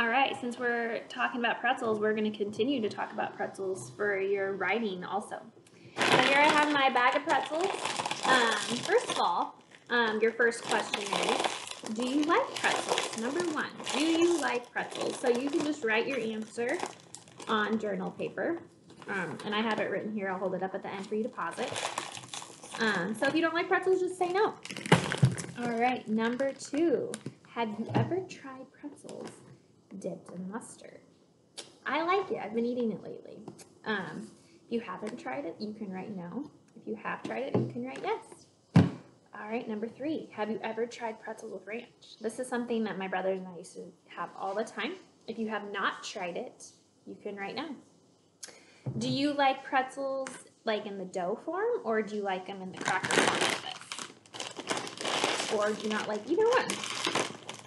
All right, since we're talking about pretzels, we're going to continue to talk about pretzels for your writing also. So here I have my bag of pretzels. Um, first of all, um, your first question is, do you like pretzels? Number one, do you like pretzels? So you can just write your answer on journal paper. Um, and I have it written here. I'll hold it up at the end for you to pause it. Um, so if you don't like pretzels, just say no. All right, number two, have you ever tried pretzels dipped in mustard? I like it. I've been eating it lately. Um, if you haven't tried it, you can write no. If you have tried it, you can write yes. All right, number three, have you ever tried pretzels with ranch? This is something that my brothers and I used to have all the time. If you have not tried it, you can write no. Do you like pretzels like in the dough form or do you like them in the cracker form? Or do you not like either one?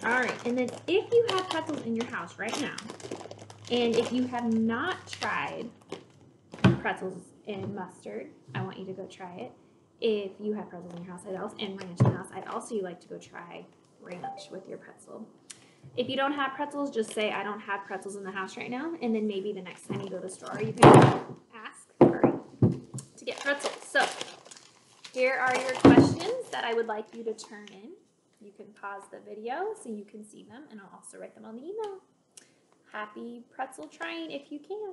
All right, and then if you have pretzels in your house right now, and if you have not tried pretzels in mustard, I want you to go try it. If you have pretzels in your house, I'd also, and ranch in house, I'd also like to go try ranch with your pretzel. If you don't have pretzels, just say I don't have pretzels in the house right now, and then maybe the next time you go to the store, you can ask sorry, to get pretzels. So here are your questions that I would like you to turn in. You can pause the video so you can see them, and I'll also write them on the email. Happy pretzel trying if you can.